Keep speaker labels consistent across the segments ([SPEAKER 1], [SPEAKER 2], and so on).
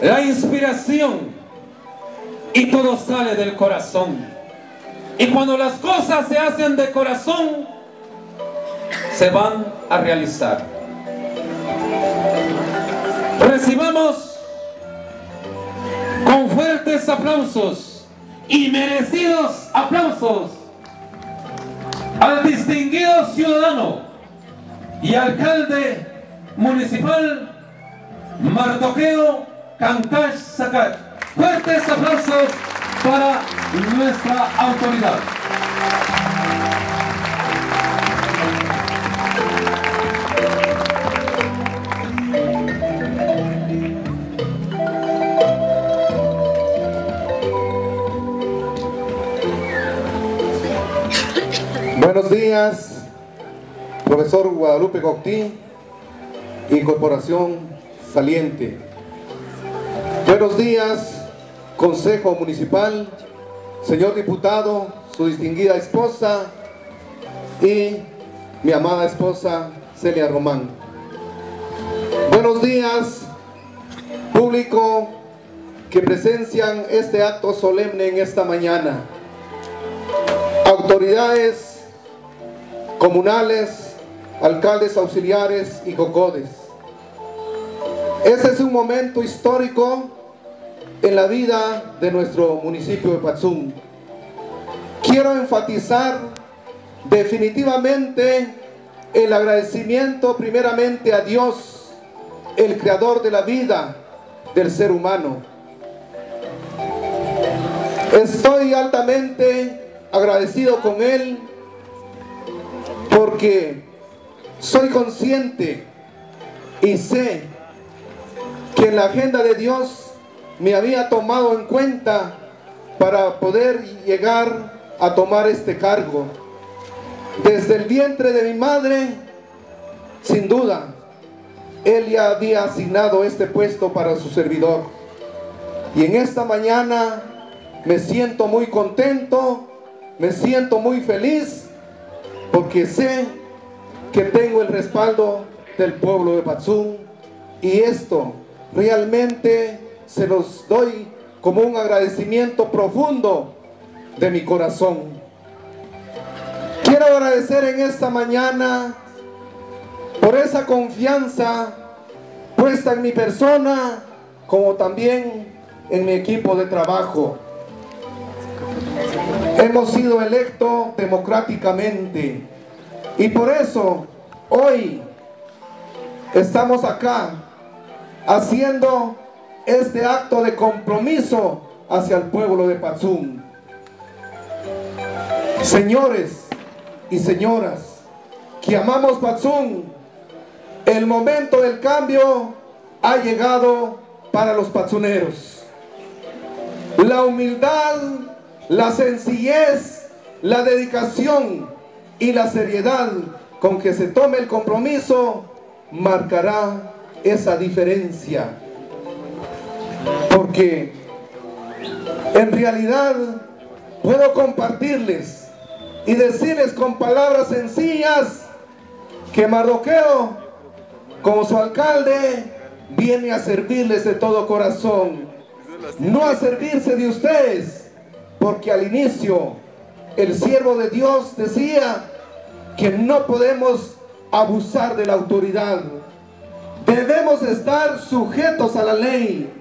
[SPEAKER 1] la inspiración y todo sale del corazón. Y cuando las cosas se hacen de corazón, se van a realizar. Recibamos con fuertes aplausos y merecidos aplausos al distinguido ciudadano y alcalde municipal Mardoqueo Cantash Sacat. Fuertes aplausos para nuestra autoridad.
[SPEAKER 2] Buenos días, profesor Guadalupe Coctí y Corporación Saliente. Buenos días, Consejo Municipal, señor diputado, su distinguida esposa y mi amada esposa Celia Román. Buenos días, público que presencian este acto solemne en esta mañana. Autoridades comunales, alcaldes auxiliares y cocodes. Este es un momento histórico en la vida de nuestro municipio de Patzún. Quiero enfatizar definitivamente el agradecimiento primeramente a Dios, el creador de la vida del ser humano. Estoy altamente agradecido con Él porque soy consciente y sé que en la agenda de Dios me había tomado en cuenta para poder llegar a tomar este cargo. Desde el vientre de mi madre, sin duda, Él ya había asignado este puesto para su servidor. Y en esta mañana me siento muy contento, me siento muy feliz, porque sé que tengo el respaldo del pueblo de Patzún y esto realmente se los doy como un agradecimiento profundo de mi corazón. Quiero agradecer en esta mañana por esa confianza puesta en mi persona como también en mi equipo de trabajo. Hemos sido electos democráticamente y por eso hoy estamos acá haciendo este acto de compromiso hacia el pueblo de Patzún. Señores y señoras que amamos Patzún, el momento del cambio ha llegado para los patzuneros. La humildad, la sencillez, la dedicación y la seriedad con que se tome el compromiso marcará esa diferencia. Porque en realidad puedo compartirles y decirles con palabras sencillas que Mardoqueo, como su alcalde, viene a servirles de todo corazón, no a servirse de ustedes, porque al inicio el siervo de Dios decía que no podemos abusar de la autoridad, debemos estar sujetos a la ley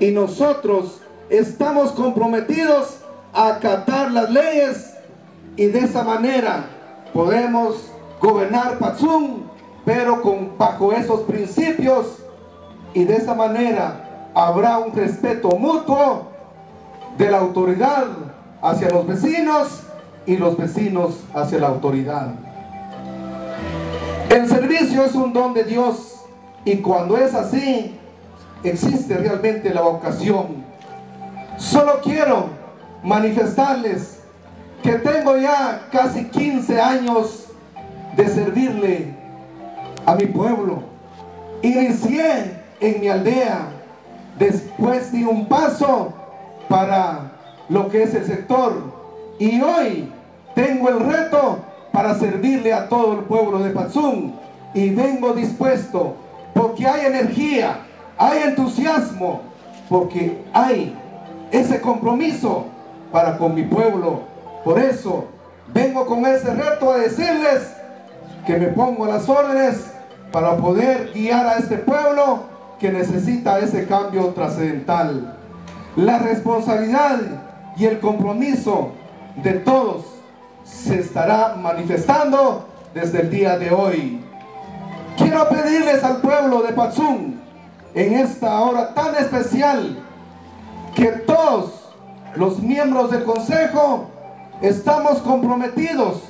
[SPEAKER 2] y nosotros estamos comprometidos a acatar las leyes y de esa manera podemos gobernar Patzún, pero con, bajo esos principios y de esa manera habrá un respeto mutuo de la autoridad hacia los vecinos y los vecinos hacia la autoridad. El servicio es un don de Dios y cuando es así, existe realmente la vocación. Solo quiero manifestarles que tengo ya casi 15 años de servirle a mi pueblo. Inicié en mi aldea, después di un paso para lo que es el sector y hoy tengo el reto para servirle a todo el pueblo de Patzún y vengo dispuesto porque hay energía, hay entusiasmo, porque hay ese compromiso para con mi pueblo. Por eso vengo con ese reto a decirles que me pongo las órdenes para poder guiar a este pueblo que necesita ese cambio trascendental. La responsabilidad y el compromiso de todos se estará manifestando desde el día de hoy. Quiero pedirles al pueblo de Patzún en esta hora tan especial que todos los miembros del consejo estamos comprometidos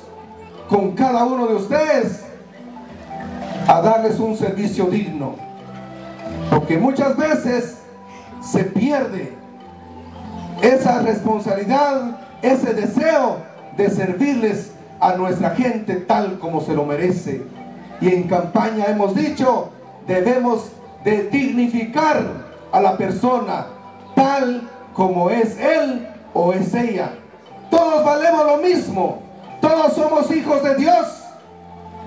[SPEAKER 2] con cada uno de ustedes a darles un servicio digno. Porque muchas veces se pierde esa responsabilidad, ese deseo de servirles a nuestra gente tal como se lo merece. Y en campaña hemos dicho, debemos de dignificar a la persona tal como es él o es ella. Todos valemos lo mismo, todos somos hijos de Dios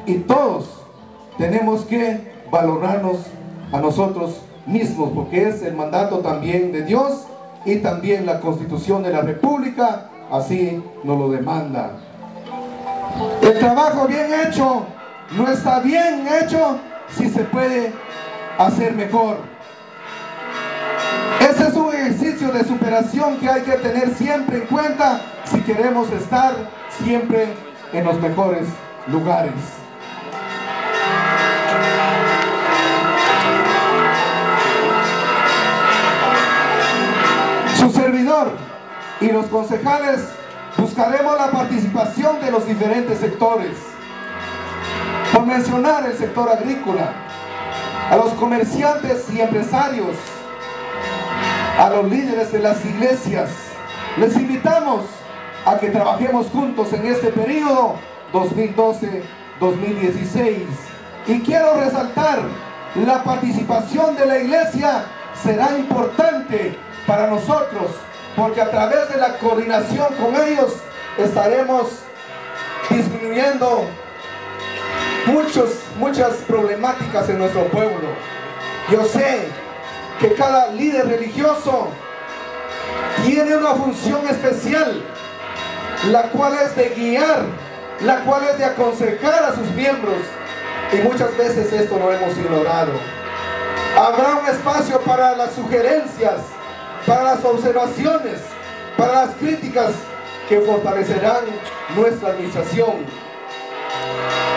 [SPEAKER 2] y todos tenemos que valorarnos a nosotros mismos porque es el mandato también de Dios y también la constitución de la república así nos lo demanda. El trabajo bien hecho no está bien hecho si se puede hacer mejor. Ese es un ejercicio de superación que hay que tener siempre en cuenta si queremos estar siempre en los mejores lugares. Su servidor y los concejales buscaremos la participación de los diferentes sectores. Por mencionar el sector agrícola, a los comerciantes y empresarios, a los líderes de las iglesias, les invitamos a que trabajemos juntos en este periodo 2012-2016. Y quiero resaltar, la participación de la iglesia será importante para nosotros porque a través de la coordinación con ellos estaremos disminuyendo muchos, muchas problemáticas en nuestro pueblo. Yo sé que cada líder religioso tiene una función especial, la cual es de guiar, la cual es de aconsejar a sus miembros. Y muchas veces esto lo hemos ignorado. Habrá un espacio para las sugerencias, para las observaciones, para las críticas que fortalecerán nuestra administración.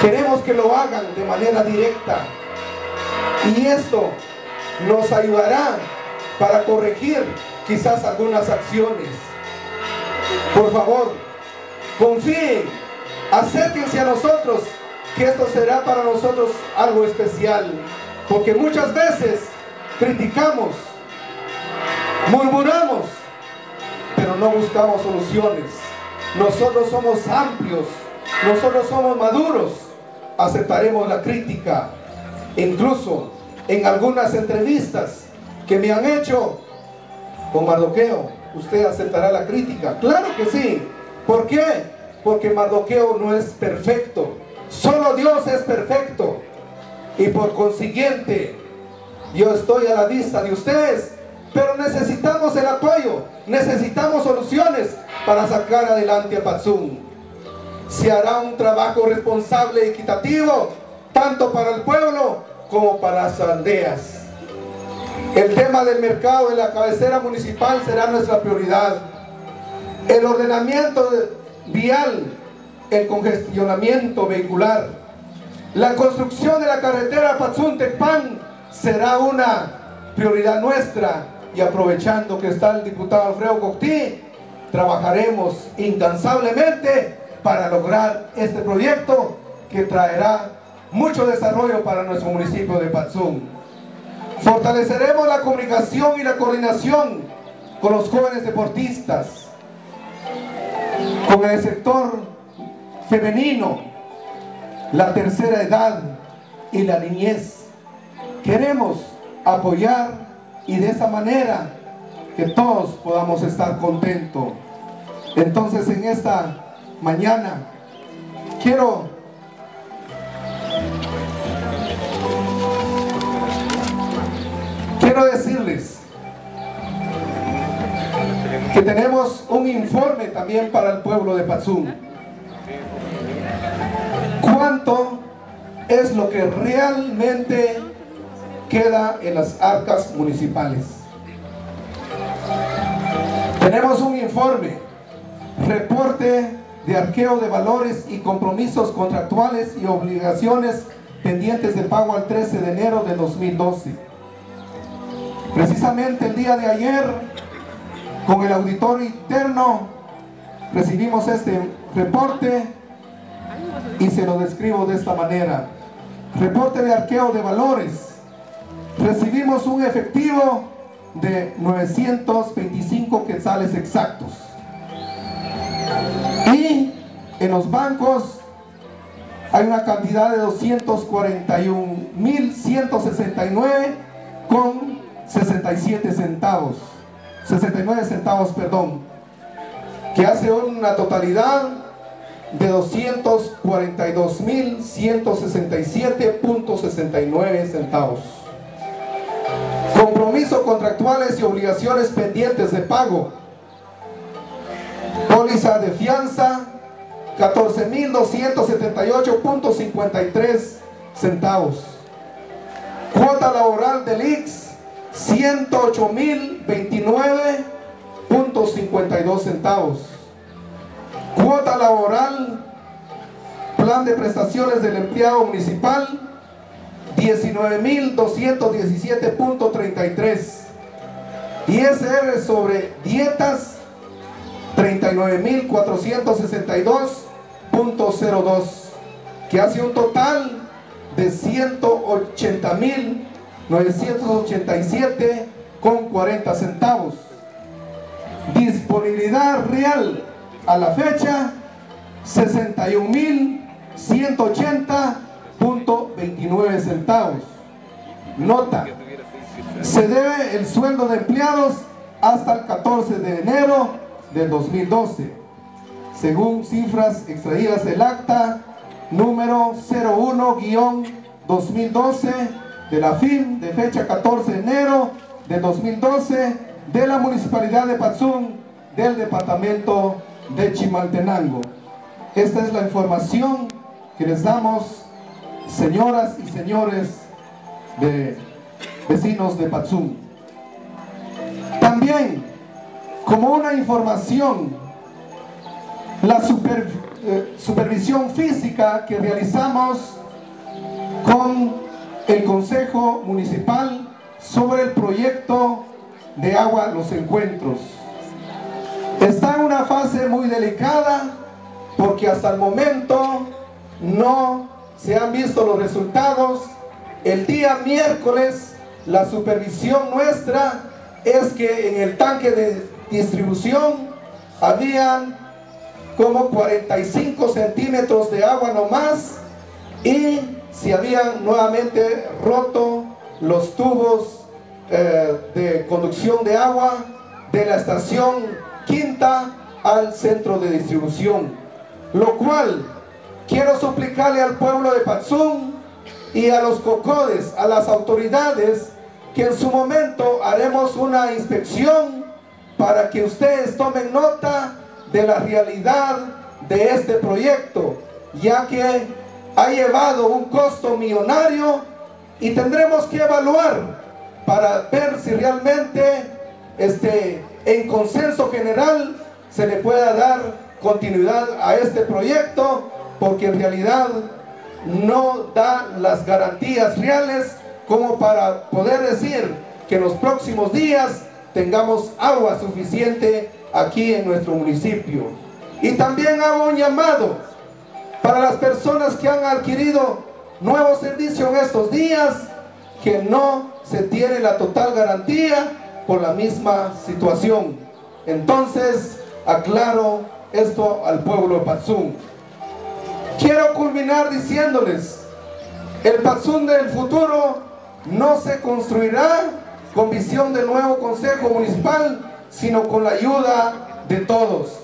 [SPEAKER 2] Queremos que lo hagan de manera directa y esto nos ayudará para corregir quizás algunas acciones. Por favor, confíen, acérquense a nosotros, que esto será para nosotros algo especial, porque muchas veces criticamos, murmuramos, pero no buscamos soluciones. Nosotros somos amplios, nosotros somos maduros, aceptaremos la crítica. Incluso en algunas entrevistas que me han hecho con Mardoqueo, usted aceptará la crítica. Claro que sí. ¿Por qué? Porque Mardoqueo no es perfecto. Solo Dios es perfecto. Y por consiguiente, yo estoy a la vista de ustedes pero necesitamos el apoyo, necesitamos soluciones para sacar adelante a Patsum. Se hará un trabajo responsable y equitativo, tanto para el pueblo como para las aldeas. El tema del mercado de la cabecera municipal será nuestra prioridad. El ordenamiento vial, el congestionamiento vehicular, la construcción de la carretera Patzún-Tecpan será una prioridad nuestra y aprovechando que está el diputado Alfredo Coctí, trabajaremos incansablemente para lograr este proyecto que traerá mucho desarrollo para nuestro municipio de Patzum. Fortaleceremos la comunicación y la coordinación con los jóvenes deportistas, con el sector femenino, la tercera edad y la niñez. Queremos apoyar y de esa manera que todos podamos estar contentos. Entonces en esta mañana quiero quiero decirles que tenemos un informe también para el pueblo de Patzum. ¿Cuánto es lo que realmente queda en las arcas municipales? Tenemos un informe, reporte de arqueo de valores y compromisos contractuales y obligaciones pendientes de pago al 13 de enero de 2012. Precisamente el día de ayer, con el auditor interno, recibimos este reporte y se lo describo de esta manera. Reporte de arqueo de valores. Recibimos un efectivo de 925 quetzales exactos. En los bancos hay una cantidad de 241.169 con 67 centavos. 69 centavos, perdón. Que hace una totalidad de 242.167.69 centavos. Compromisos contractuales y obligaciones pendientes de pago Póliza de fianza, 14.278.53 centavos. Cuota laboral del IX, 108.029.52 centavos. Cuota laboral, plan de prestaciones del empleado municipal, 19.217.33. ISR sobre dietas, 39.462.02, que hace un total de 180.987 con 40 centavos. Disponibilidad real a la fecha 61.180.29 centavos. Nota, se debe el sueldo de empleados hasta el 14 de enero del 2012, según cifras extraídas del acta número 01-2012 de la FIM de fecha 14 de enero de 2012 de la Municipalidad de Patzum del Departamento de Chimaltenango. Esta es la información que les damos, señoras y señores de vecinos de Patzum. También como una información, la eh, supervisión física que realizamos con el Consejo Municipal sobre el proyecto de agua Los Encuentros. Está en una fase muy delicada porque hasta el momento no se han visto los resultados. El día miércoles la supervisión nuestra es que en el tanque de distribución habían como 45 centímetros de agua nomás y se habían nuevamente roto los tubos eh, de conducción de agua de la estación quinta al centro de distribución. Lo cual quiero suplicarle al pueblo de Patzum y a los cocodes, a las autoridades que en su momento haremos una inspección para que ustedes tomen nota de la realidad de este proyecto, ya que ha llevado un costo millonario y tendremos que evaluar para ver si realmente este, en consenso general se le pueda dar continuidad a este proyecto, porque en realidad no da las garantías reales como para poder decir que en los próximos días tengamos agua suficiente aquí en nuestro municipio. Y también hago un llamado para las personas que han adquirido nuevos servicios en estos días, que no se tiene la total garantía por la misma situación. Entonces, aclaro esto al pueblo de. Quiero culminar diciéndoles, el Patzum del futuro no se construirá con visión del nuevo Consejo Municipal, sino con la ayuda de todos.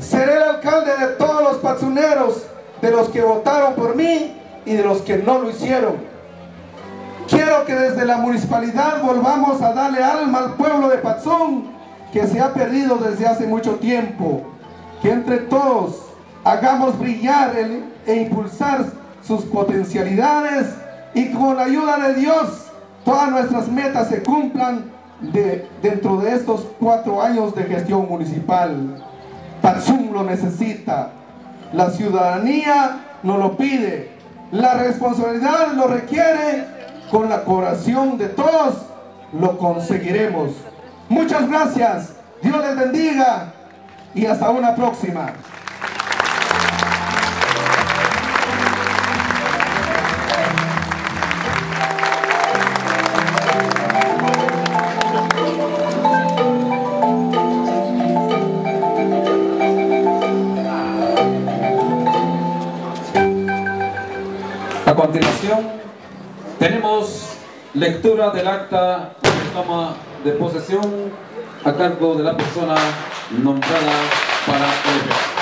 [SPEAKER 2] Seré el alcalde de todos los patzuneros, de los que votaron por mí y de los que no lo hicieron. Quiero que desde la municipalidad volvamos a darle alma al pueblo de Patzón que se ha perdido desde hace mucho tiempo. Que entre todos hagamos brillar e impulsar sus potencialidades y con la ayuda de Dios todas nuestras metas se cumplan de, dentro de estos cuatro años de gestión municipal. Patzum lo necesita, la ciudadanía nos lo pide, la responsabilidad lo requiere, con la corazón de todos lo conseguiremos. Muchas gracias, Dios les bendiga y hasta una próxima.
[SPEAKER 1] Lectura del acta de toma de posesión a cargo de la persona nombrada para el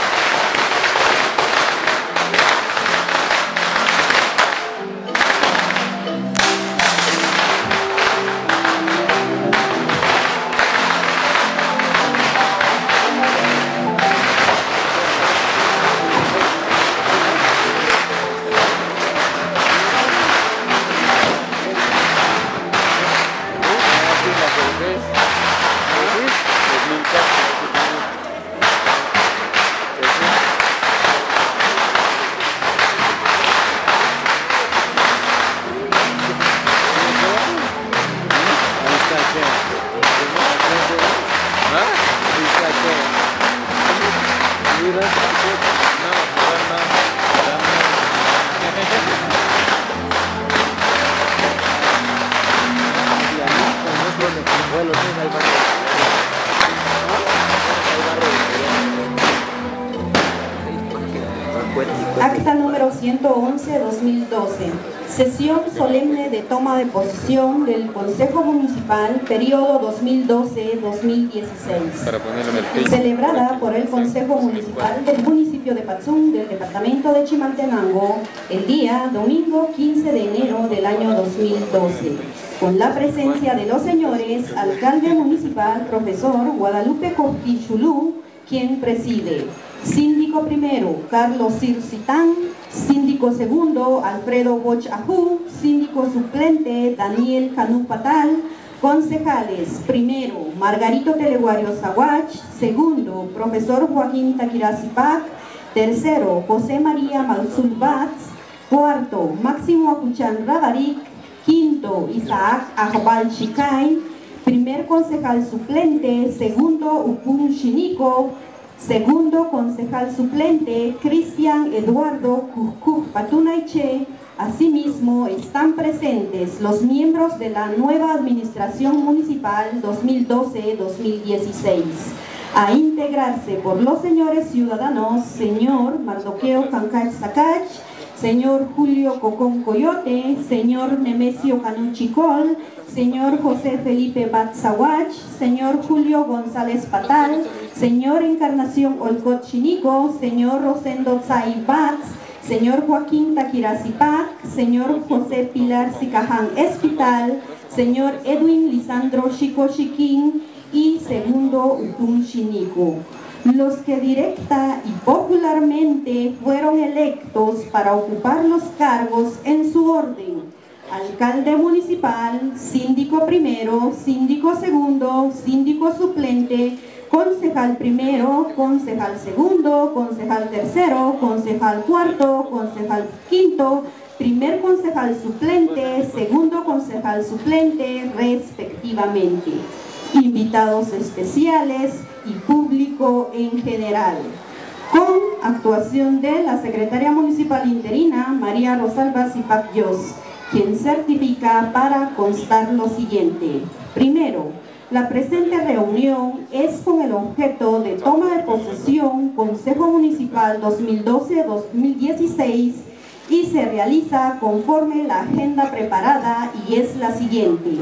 [SPEAKER 3] Acta número 111-2012. Sesión solemne de toma de posición del Consejo Municipal, periodo 2012-2016. Celebrada por el Consejo Municipal del municipio de Patzún, del departamento de Chimaltenango, el día domingo 15 de enero del año 2012. Con la presencia de los señores alcalde municipal, profesor Guadalupe Cortichulú, quien preside. Síndico primero, Carlos Circitán. Síndico segundo, Alfredo Boch Ajú. Síndico suplente, Daniel Canú Patal. Concejales, primero, Margarito Teleguario Zaguach. Segundo, profesor Joaquín Taquirazipac. Tercero, José María Malzul Batz. Cuarto, Máximo Acuchán Radaric. Quinto, Isaac Ajbal Chicay. Primer concejal suplente, segundo, Upun Shinico. Segundo concejal suplente, Cristian Eduardo Cuscuj Patunaiche. Asimismo, están presentes los miembros de la nueva Administración Municipal 2012-2016 a integrarse por los señores ciudadanos, señor Mardoqueo Cancach Sacach, señor Julio Cocón Coyote, señor Nemesio Canuchicol, señor José Felipe Batzawach, señor Julio González Patal, señor Encarnación Olcot Chinico, señor Rosendo Zay Batz, señor Joaquín Takirazipac, señor José Pilar Sicaján Espital, señor Edwin Lisandro Chico Chiquín y segundo Utun Chinico los que directa y popularmente fueron electos para ocupar los cargos en su orden. Alcalde municipal, síndico primero, síndico segundo, síndico suplente, concejal primero, concejal segundo, concejal tercero, concejal cuarto, concejal quinto, primer concejal suplente, segundo concejal suplente, respectivamente. Invitados especiales y público en general, con actuación de la secretaria municipal interina María Rosalba Zipaquios, quien certifica para constar lo siguiente. Primero, la presente reunión es con el objeto de toma de posesión Consejo Municipal 2012-2016 y se realiza conforme la agenda preparada y es la siguiente.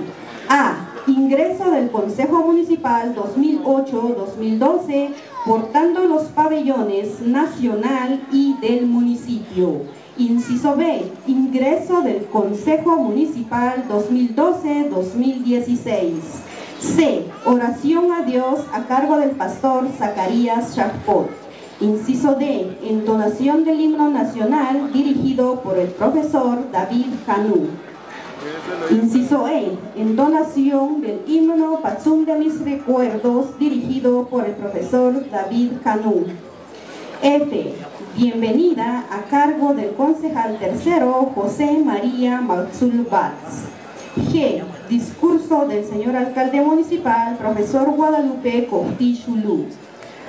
[SPEAKER 3] A ingreso del Consejo Municipal 2008-2012 portando los pabellones nacional y del municipio. Inciso B, ingreso del Consejo Municipal 2012-2016. C, oración a Dios a cargo del pastor Zacarías Chapot. Inciso D, entonación del himno nacional dirigido por el profesor David Janú. Inciso E, entonación del himno Patzum de mis recuerdos dirigido por el profesor David Janú. F, bienvenida a cargo del concejal tercero José María Malzul Batz. G, discurso del señor alcalde municipal, profesor Guadalupe Cortichulú.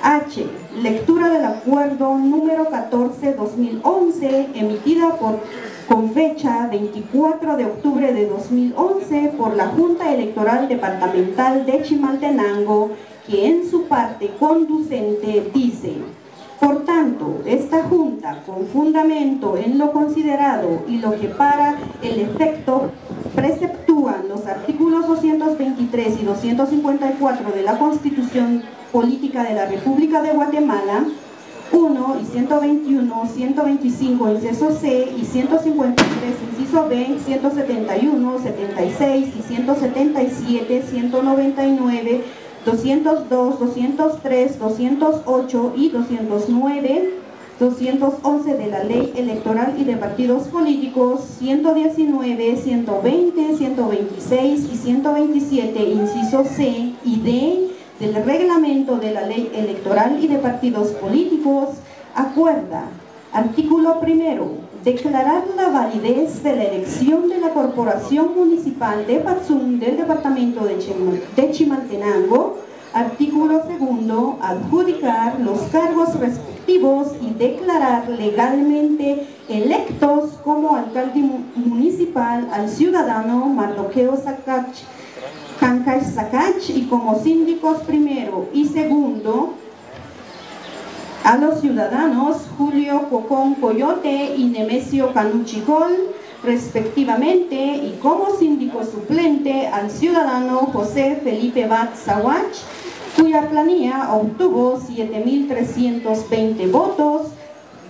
[SPEAKER 3] H, lectura del acuerdo número 14-2011 emitida por, con fecha 24 de octubre de 2011 por la Junta Electoral Departamental de Chimaltenango, que en su parte conducente dice por tanto, esta Junta, con fundamento en lo considerado y lo que para el efecto preceptúan los artículos 223 y 254 de la Constitución Política de la República de Guatemala, 1 y 121, 125 inciso C y 153 inciso B, 171, 76 y 177, 199, 202, 203, 208 y 209, 211 de la Ley Electoral y de Partidos Políticos, 119, 120, 126 y 127, inciso C y D del Reglamento de la Ley Electoral y de Partidos Políticos, acuerda, artículo primero, declarar la validez de la elección de la Corporación Municipal de Patzún del Departamento de, Chimaltenango, artículo segundo, adjudicar los cargos respectivos y declarar legalmente electos como alcalde municipal al ciudadano Mardoqueo Sacach, Cancay Sacach y como síndicos primero. Y segundo, a los ciudadanos Julio Cocón Coyote y Nemesio Canuchicol, respectivamente, y como síndico suplente al ciudadano José Felipe Bat cuya planilla obtuvo 7.320 votos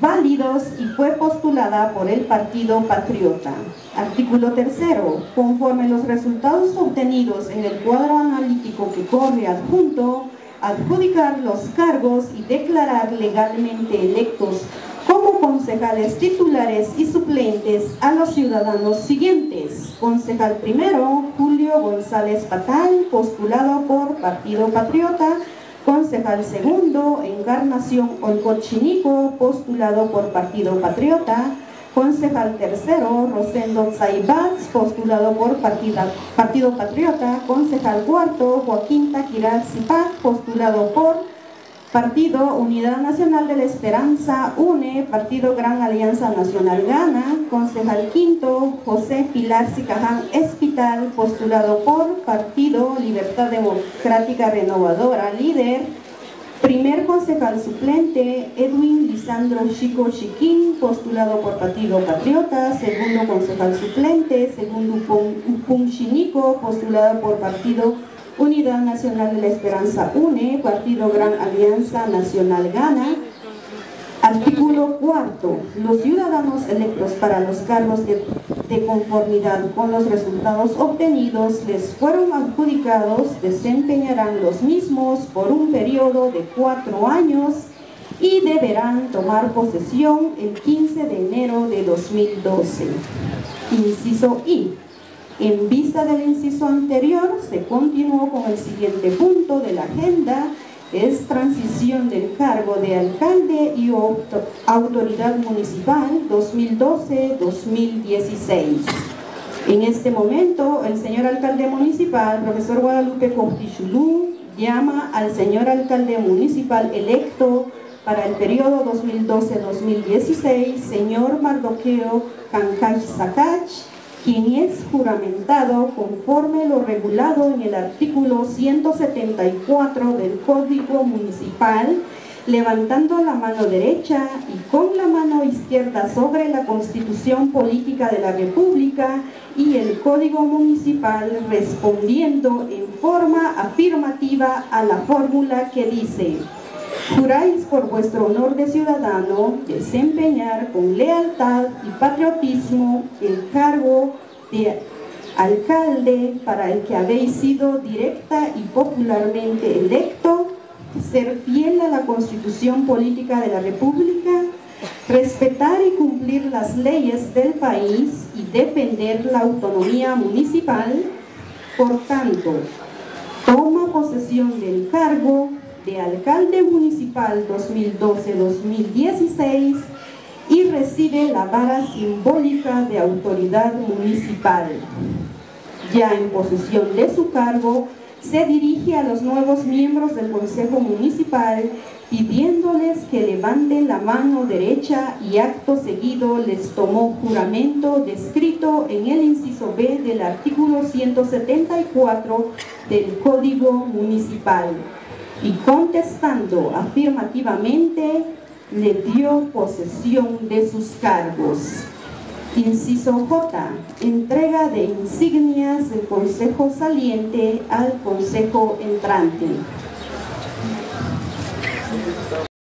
[SPEAKER 3] válidos y fue postulada por el Partido Patriota. Artículo tercero. Conforme los resultados obtenidos en el cuadro analítico que corre adjunto, adjudicar los cargos y declarar legalmente electos como concejales titulares y suplentes a los ciudadanos siguientes. Concejal primero, Julio González Patal, postulado por Partido Patriota. Concejal segundo, Encarnación Olcochinico, postulado por Partido Patriota. Concejal tercero, Rosendo Zaibats, postulado por Partido Patriota. Concejal cuarto, Joaquín Taquira Zipac, postulado por Partido Unidad Nacional de la Esperanza, UNE, Partido Gran Alianza Nacional Gana. Concejal quinto, José Pilar Sicaján Espital, postulado por Partido Libertad Democrática Renovadora, líder. Primer concejal suplente, Edwin Lisandro Chico Chiquín, postulado por Partido Patriota. Segundo concejal suplente, segundo Upum Chinico, postulado por Partido Unidad Nacional de la Esperanza UNE, Partido Gran Alianza Nacional Gana. Artículo cuarto. Los ciudadanos electos para los cargos de, conformidad con los resultados obtenidos les fueron adjudicados, desempeñarán los mismos por un periodo de cuatro años y deberán tomar posesión el 15 de enero de 2012. Inciso I. En vista del inciso anterior, se continuó con el siguiente punto de la agenda es transición del cargo de alcalde y autoridad municipal 2012-2016. En este momento, el señor alcalde municipal, profesor Guadalupe Cortichulú, llama al señor alcalde municipal electo para el periodo 2012-2016, señor Mardoqueo Cancach Sacach, quien es juramentado conforme lo regulado en el artículo 174 del Código Municipal, levantando la mano derecha y con la mano izquierda sobre la Constitución Política de la República y el Código Municipal respondiendo en forma afirmativa a la fórmula que dice Juráis por vuestro honor de ciudadano desempeñar con lealtad y patriotismo el cargo de alcalde para el que habéis sido directa y popularmente electo, ser fiel a la constitución política de la República, respetar y cumplir las leyes del país y defender la autonomía municipal. Por tanto, toma posesión del cargo de alcalde municipal 2012-2016 y recibe la vara simbólica de autoridad municipal. Ya en posesión de su cargo, se dirige a los nuevos miembros del Consejo Municipal pidiéndoles que levanten la mano derecha y acto seguido les tomó juramento descrito en el inciso B del artículo 174 del Código Municipal y contestando afirmativamente le dio posesión de sus cargos. Inciso J. Entrega de insignias del Consejo Saliente al Consejo Entrante.